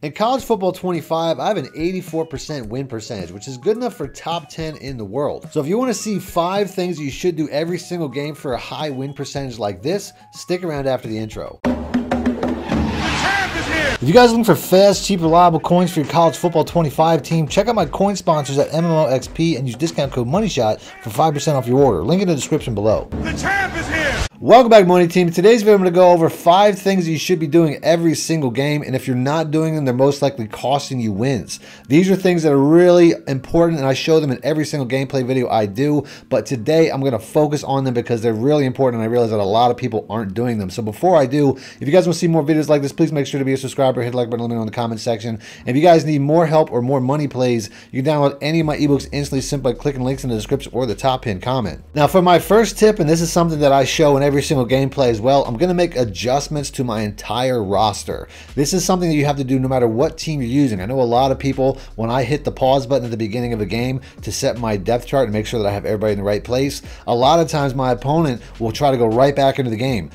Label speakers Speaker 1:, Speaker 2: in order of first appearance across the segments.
Speaker 1: In college football 25, I have an 84% win percentage, which is good enough for top 10 in the world. So if you want to see five things you should do every single game for a high win percentage like this, stick around after the intro. If you guys are looking for fast, cheap, reliable coins for your college football 25 team, check out my coin sponsors at MMOEXP and use discount code MONEYSHOT for 5% off your order. Link in the description below. The champ is here! Welcome back, Money Team. Today's video, I'm going to go over five things you should be doing every single game, and if you're not doing them, they're most likely costing you wins. These are things that are really important, and I show them in every single gameplay video I do, but today I'm going to focus on them because they're really important, and I realize that a lot of people aren't doing them. So before I do, if you guys want to see more videos like this, please make sure to be a subscriber, hit the like button, let me know in the comment section. And if you guys need more help or more money plays, you can download any of my ebooks instantly simply by clicking links in the description or the top pinned comment. Now, for my first tip, and this is something that I show in every single gameplay as well, I'm going to make adjustments to my entire roster. This is something that you have to do no matter what team you're using. I know a lot of people, when I hit the pause button at the beginning of a game to set my depth chart and make sure that I have everybody in the right place, a lot of times my opponent will try to go right back into the game.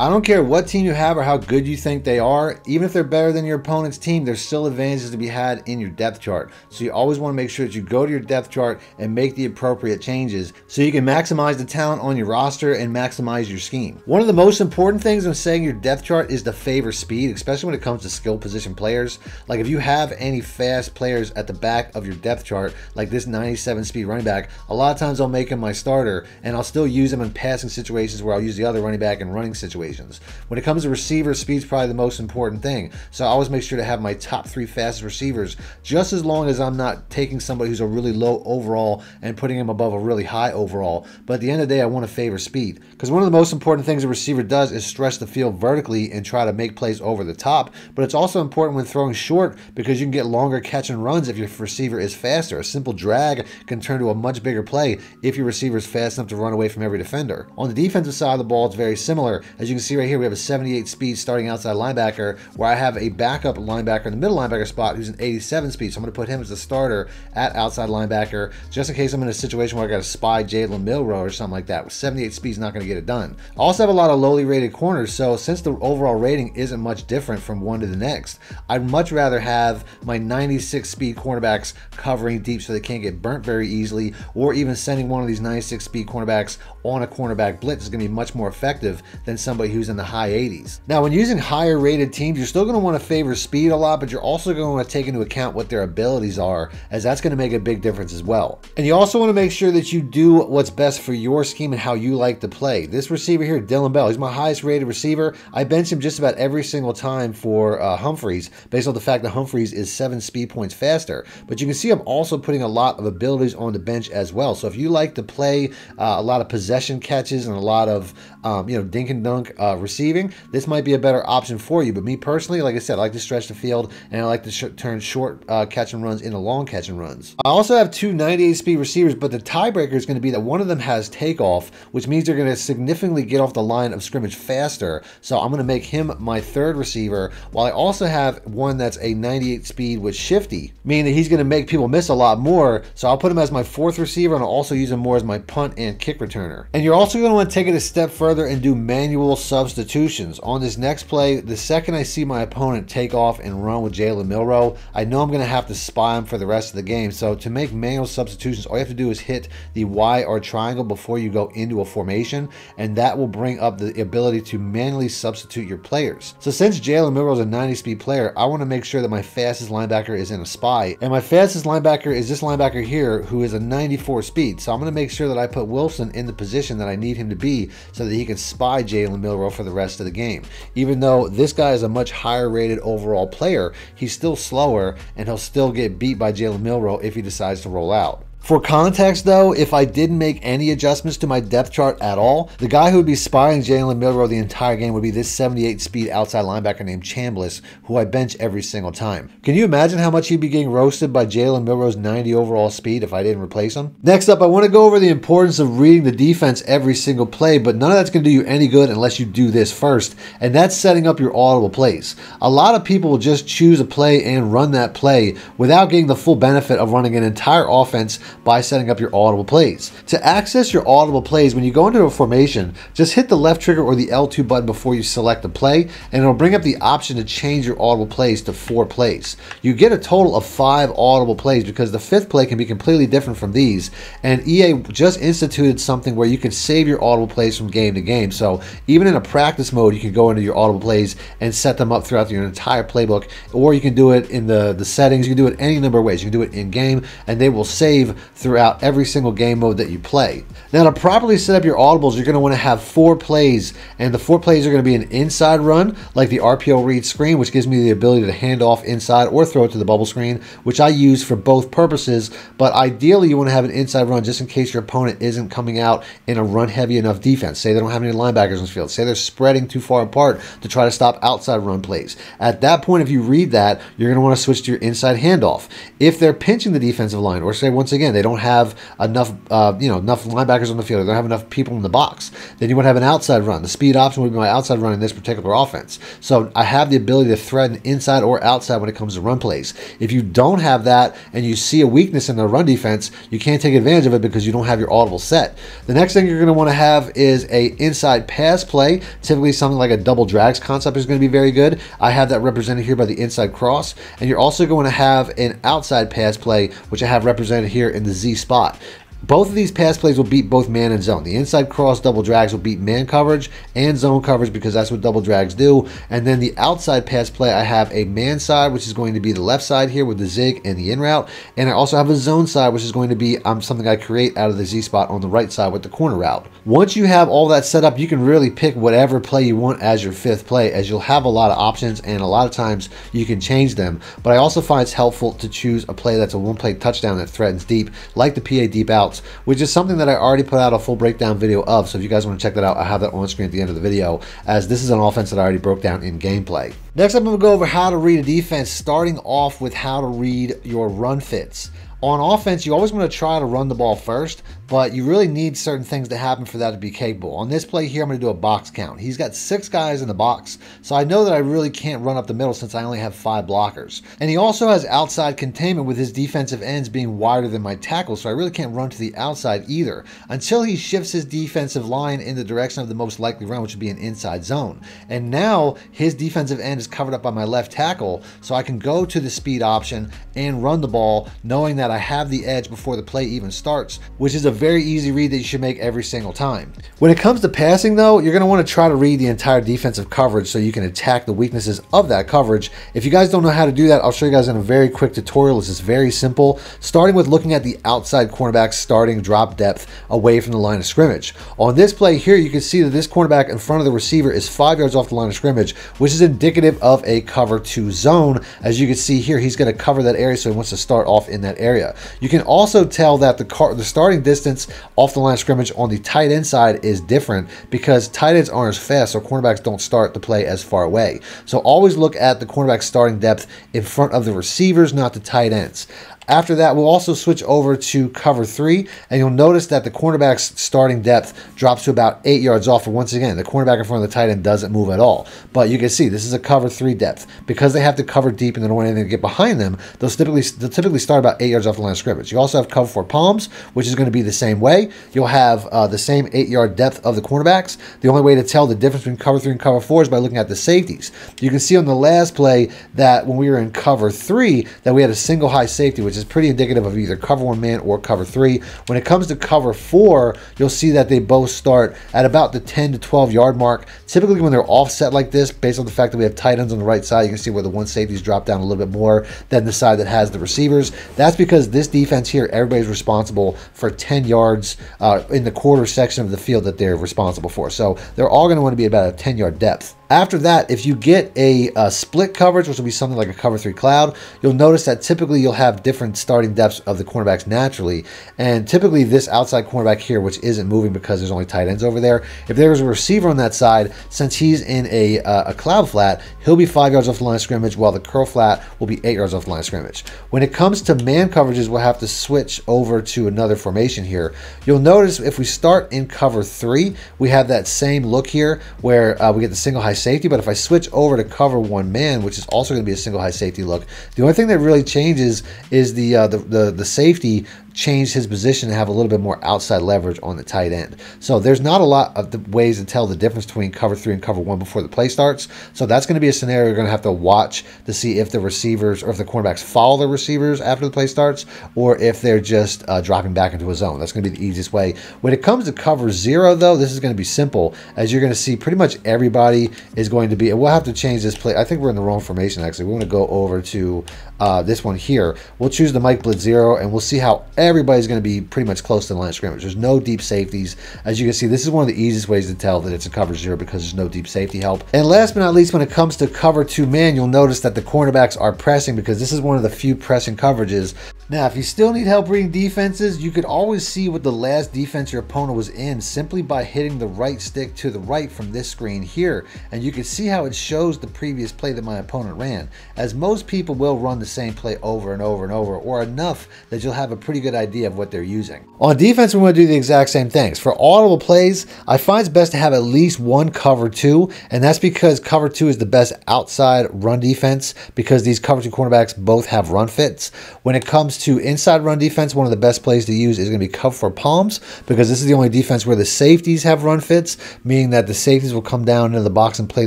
Speaker 1: I don't care what team you have or how good you think they are, even if they're better than your opponent's team, there's still advantages to be had in your depth chart. So you always want to make sure that you go to your depth chart and make the appropriate changes so you can maximize the talent on your roster and maximize your scheme. One of the most important things when saying your depth chart is to favor speed, especially when it comes to skill position players. Like if you have any fast players at the back of your depth chart, like this 97 speed running back, a lot of times I'll make him my starter and I'll still use him in passing situations where I'll use the other running back in running situations situations. When it comes to receiver, speed's probably the most important thing. So I always make sure to have my top three fastest receivers, just as long as I'm not taking somebody who's a really low overall and putting him above a really high overall. But at the end of the day, I want to favor speed. Because one of the most important things a receiver does is stretch the field vertically and try to make plays over the top. But it's also important when throwing short because you can get longer catch and runs if your receiver is faster. A simple drag can turn to a much bigger play if your receiver is fast enough to run away from every defender. On the defensive side of the ball, it's very similar. As you you can see right here, we have a 78 speed starting outside linebacker, where I have a backup linebacker in the middle linebacker spot who's an 87 speed. So I'm going to put him as a starter at outside linebacker, just in case I'm in a situation where I got to spy Jalen Milroe or something like that. With 78 speed is not going to get it done. I also have a lot of lowly rated corners, so since the overall rating isn't much different from one to the next, I'd much rather have my 96 speed cornerbacks covering deep so they can't get burnt very easily, or even sending one of these 96 speed cornerbacks on a cornerback blitz is going to be much more effective than somebody who's in the high 80s. Now, when using higher rated teams, you're still going to want to favor speed a lot, but you're also going to want to take into account what their abilities are, as that's going to make a big difference as well. And you also want to make sure that you do what's best for your scheme and how you like to play. This receiver here, Dillon Bell, he's my highest rated receiver. I bench him just about every single time for uh, Humphreys, based on the fact that Humphreys is seven speed points faster. But you can see I'm also putting a lot of abilities on the bench as well. So if you like to play uh, a lot of possession catches and a lot of, um, you know, dink and dunk uh, receiving, this might be a better option for you. But me personally, like I said, I like to stretch the field and I like to sh turn short uh, catch and runs into long catch and runs. I also have two 98 speed receivers, but the tiebreaker is going to be that one of them has takeoff, which means they're going to significantly get off the line of scrimmage faster. So I'm going to make him my third receiver, while I also have one that's a 98 speed with shifty, meaning that he's going to make people miss a lot more. So I'll put him as my fourth receiver and I'll also use him more as my punt and kick returner. And you're also going to want to take it a step further and do manual substitutions. On this next play, the second I see my opponent take off and run with Jalen Milroe, I know I'm going to have to spy him for the rest of the game. So to make manual substitutions, all you have to do is hit the Y or triangle before you go into a formation, and that will bring up the ability to manually substitute your players. So since Jalen Milroe is a 90 speed player, I want to make sure that my fastest linebacker is in a spy, and my fastest linebacker is this linebacker here who is a 94 speed. So I'm going to make sure that I put Wilson in the position that I need him to be so that he can spy Jalen Milroe for the rest of the game. Even though this guy is a much higher rated overall player, he's still slower and he'll still get beat by Jalen Milroe if he decides to roll out. For context, though, if I didn't make any adjustments to my depth chart at all, the guy who would be spying Jalen Milroe the entire game would be this 78 speed outside linebacker named Chambliss, who I bench every single time. Can you imagine how much he'd be getting roasted by Jalen Milroe's 90 overall speed if I didn't replace him? Next up, I want to go over the importance of reading the defense every single play, but none of that's going to do you any good unless you do this first, and that's setting up your audible plays. A lot of people will just choose a play and run that play without getting the full benefit of running an entire offense by setting up your audible plays. To access your audible plays, when you go into a formation, just hit the left trigger or the L2 button before you select a play, and it'll bring up the option to change your audible plays to four plays. You get a total of five audible plays because the fifth play can be completely different from these, and EA just instituted something where you can save your audible plays from game to game. So even in a practice mode, you can go into your audible plays and set them up throughout your entire playbook, or you can do it in the, the settings. You can do it any number of ways. You can do it in game, and they will save throughout every single game mode that you play. Now, to properly set up your audibles, you're going to want to have four plays, and the four plays are going to be an inside run, like the RPO read screen, which gives me the ability to hand off inside or throw it to the bubble screen, which I use for both purposes. But ideally, you want to have an inside run just in case your opponent isn't coming out in a run heavy enough defense. Say they don't have any linebackers on the field. Say they're spreading too far apart to try to stop outside run plays. At that point, if you read that, you're going to want to switch to your inside handoff. If they're pinching the defensive line, or say once again they don't have enough, uh, you know, enough linebackers on the field, they don't have enough people in the box, then you want to have an outside run. The speed option would be my outside run in this particular offense. So I have the ability to threaten inside or outside when it comes to run plays. If you don't have that and you see a weakness in the run defense, you can't take advantage of it because you don't have your audible set. The next thing you're going to want to have is a inside pass play. Typically something like a double drags concept is going to be very good. I have that represented here by the inside cross. And you're also going to have an outside pass play, which I have represented here in the Z spot. Both of these pass plays will beat both man and zone. The inside cross double drags will beat man coverage and zone coverage because that's what double drags do. And then the outside pass play, I have a man side, which is going to be the left side here with the zig and the in route. And I also have a zone side, which is going to be um, something I create out of the Z spot on the right side with the corner route. Once you have all that set up, you can really pick whatever play you want as your fifth play, as you'll have a lot of options and a lot of times you can change them. But I also find it's helpful to choose a play that's a one play touchdown that threatens deep, like the PA deep out which is something that I already put out a full breakdown video of. So if you guys want to check that out, I have that on screen at the end of the video, as this is an offense that I already broke down in gameplay. Next, I'm going to go over how to read a defense, starting off with how to read your run fits. On offense, you always want to try to run the ball first, but you really need certain things to happen for that to be capable. On this play here, I'm going to do a box count. He's got six guys in the box, so I know that I really can't run up the middle since I only have five blockers. And he also has outside containment with his defensive ends being wider than my tackles, so I really can't run to the outside either until he shifts his defensive line in the direction of the most likely run, which would be an inside zone. And now his defensive end is covered up by my left tackle, so I can go to the speed option and run the ball knowing that I have the edge before the play even starts, which is a very easy read that you should make every single time. When it comes to passing though, you're going to want to try to read the entire defensive coverage so you can attack the weaknesses of that coverage. If you guys don't know how to do that, I'll show you guys in a very quick tutorial. This is very simple, starting with looking at the outside cornerback's starting drop depth away from the line of scrimmage. On this play here, you can see that this cornerback in front of the receiver is five yards off the line of scrimmage, which is indicative of a cover two zone. As you can see here, he's going to cover that area, so he wants to start off in that area. You can also tell that the car, the starting distance off the line of scrimmage on the tight end side is different because tight ends aren't as fast, so cornerbacks don't start the play as far away. So always look at the cornerback starting depth in front of the receivers, not the tight ends. After that, we'll also switch over to cover three, and you'll notice that the cornerback's starting depth drops to about eight yards off. And once again, the cornerback in front of the tight end doesn't move at all. But you can see this is a cover three depth. Because they have to cover deep and they don't want anything to get behind them, they'll typically, they'll typically start about eight yards off the line of scrimmage. You also have cover four palms, which is going to be the same way. You'll have uh, the same eight yard depth of the cornerbacks. The only way to tell the difference between cover three and cover four is by looking at the safeties. You can see on the last play that when we were in cover three, that we had a single high safety, which which is pretty indicative of either cover one man or cover three. When it comes to cover four, you'll see that they both start at about the 10 to 12 yard mark. Typically, when they're offset like this, based on the fact that we have tight ends on the right side, you can see where the one safeties drop down a little bit more than the side that has the receivers. That's because this defense here, everybody's responsible for 10 yards uh, in the quarter section of the field that they're responsible for. So they're all going to want to be about a 10 yard depth. After that, if you get a, a, split coverage, which will be something like a cover three cloud, you'll notice that typically you'll have different starting depths of the cornerbacks naturally. And typically this outside cornerback here, which isn't moving because there's only tight ends over there, if there is a receiver on that side, since he's in a, uh, a cloud flat, he'll be five yards off the line of scrimmage, while the curl flat will be eight yards off the line of scrimmage. When it comes to man coverages, we'll have to switch over to another formation here. You'll notice if we start in cover three, we have that same look here where uh, we get the single high safety. But if I switch over to cover one man, which is also going to be a single high safety look, the only thing that really changes is the uh, the, the, the safety change his position and have a little bit more outside leverage on the tight end. So there's not a lot of the ways to tell the difference between cover three and cover one before the play starts. So that's going to be a scenario you're going to have to watch to see if the receivers or if the cornerbacks follow the receivers after the play starts or if they're just uh, dropping back into a zone. That's going to be the easiest way. When it comes to cover zero, though, this is going to be simple as you're going to see pretty much everybody is going to be, and we'll have to change this play. I think we're in the wrong formation, actually. We want to go over to uh, this one here. We'll choose the Mike Blitz Zero, and we'll see how everybody's going to be pretty much close to the line of scrimmage. There's no deep safeties. As you can see, this is one of the easiest ways to tell that it's a cover zero because there's no deep safety help. And last but not least, when it comes to cover two man, you'll notice that the cornerbacks are pressing because this is one of the few pressing coverages now, if you still need help reading defenses, you could always see what the last defense your opponent was in simply by hitting the right stick to the right from this screen here. And you can see how it shows the previous play that my opponent ran, as most people will run the same play over and over and over, or enough that you'll have a pretty good idea of what they're using. On defense, we want to do the exact same things. For audible plays, I find it's best to have at least one cover two, and that's because cover two is the best outside run defense because these cover two cornerbacks both have run fits. When it comes to inside run defense, one of the best plays to use is going to be cover four palms because this is the only defense where the safeties have run fits, meaning that the safeties will come down into the box and play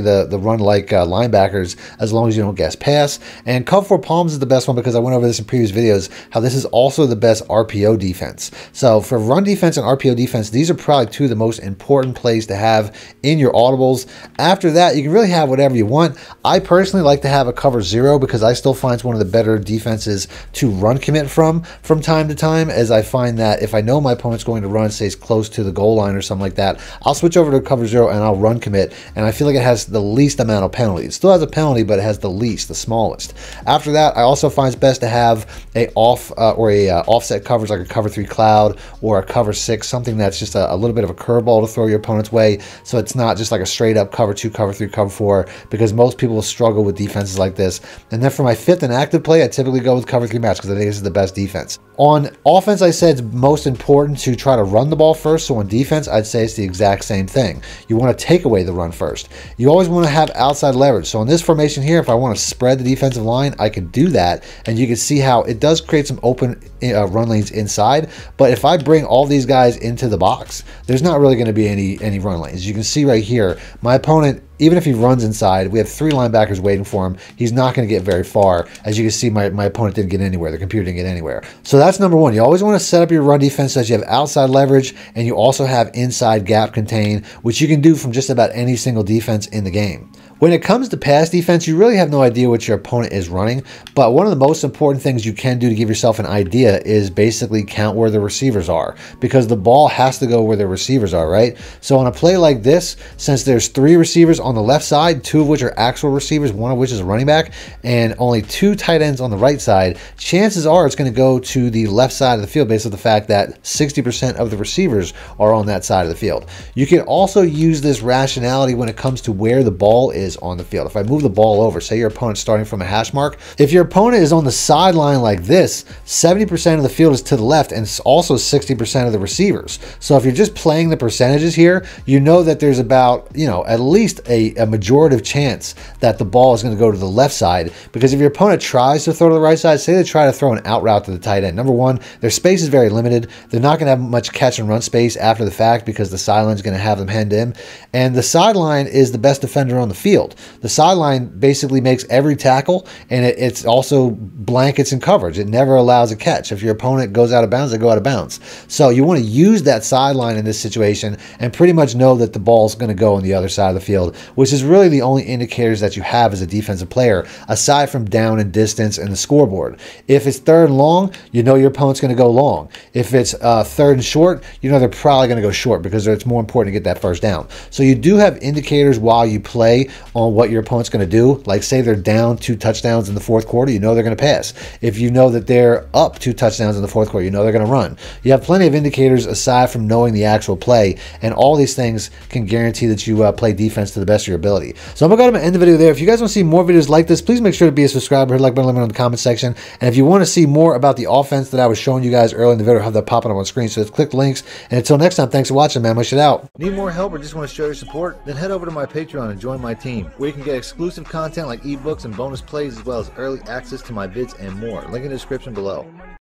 Speaker 1: the, the run like uh, linebackers as long as you don't guess pass. And cover four palms is the best one because I went over this in previous videos, how this is also the best RPO defense. So for run defense and RPO defense, these are probably two of the most important plays to have in your audibles. After that, you can really have whatever you want. I personally like to have a cover zero because I still find it's one of the better defenses to run commit from from time to time, as I find that if I know my opponent's going to run, stays close to the goal line or something like that, I'll switch over to cover zero and I'll run commit, and I feel like it has the least amount of penalty. It still has a penalty, but it has the least, the smallest. After that, I also find it's best to have a off uh, or a uh, offset coverage like a cover three cloud or a cover six, something that's just a, a little bit of a curveball to throw your opponent's way, so it's not just like a straight up cover two, cover three, cover four, because most people struggle with defenses like this. And then for my fifth and active play, I typically go with cover three match because I think this is the best defense. On offense, I said it's most important to try to run the ball first. So on defense, I'd say it's the exact same thing. You want to take away the run first. You always want to have outside leverage. So in this formation here, if I want to spread the defensive line, I can do that. And you can see how it does create some open uh, run lanes inside. But if I bring all these guys into the box, there's not really going to be any, any run lanes. You can see right here, my opponent even if he runs inside, we have three linebackers waiting for him. He's not going to get very far. As you can see, my, my opponent didn't get anywhere. The computer didn't get anywhere. So that's number one. You always want to set up your run defense so that you have outside leverage and you also have inside gap contain, which you can do from just about any single defense in the game. When it comes to pass defense, you really have no idea what your opponent is running, but one of the most important things you can do to give yourself an idea is basically count where the receivers are because the ball has to go where the receivers are, right? So on a play like this, since there's three receivers on the left side, two of which are actual receivers, one of which is a running back, and only two tight ends on the right side, chances are it's going to go to the left side of the field based on the fact that 60% of the receivers are on that side of the field. You can also use this rationality when it comes to where the ball is is on the field. If I move the ball over, say your opponent's starting from a hash mark, if your opponent is on the sideline like this, 70% of the field is to the left and also 60% of the receivers. So if you're just playing the percentages here, you know that there's about, you know, at least a, a majorative chance that the ball is going to go to the left side because if your opponent tries to throw to the right side, say they try to throw an out route to the tight end. Number one, their space is very limited. They're not going to have much catch and run space after the fact because the sideline is going to have them hemmed in. And the sideline is the best defender on the field field. The sideline basically makes every tackle, and it, it's also blankets and coverage. It never allows a catch. If your opponent goes out of bounds, they go out of bounds. So you want to use that sideline in this situation and pretty much know that the ball's going to go on the other side of the field, which is really the only indicators that you have as a defensive player, aside from down and distance and the scoreboard. If it's third and long, you know your opponent's going to go long. If it's uh, third and short, you know they're probably going to go short because it's more important to get that first down. So you do have indicators while you play on what your opponent's going to do. Like, say they're down two touchdowns in the fourth quarter, you know they're going to pass. If you know that they're up two touchdowns in the fourth quarter, you know they're going to run. You have plenty of indicators aside from knowing the actual play, and all these things can guarantee that you uh, play defense to the best of your ability. So I'm going to end the video there. If you guys want to see more videos like this, please make sure to be a subscriber, hit like button, let me know in the comment section. And if you want to see more about the offense that I was showing you guys earlier in the video, I'll have that popping up on screen. So click the links. And until next time, thanks for watching, man. Much it out. Need more help or just want to show your support? Then head over to my Patreon and join my team, where you can get exclusive content like ebooks and bonus plays, as well as early access to my vids and more. Link in the description below.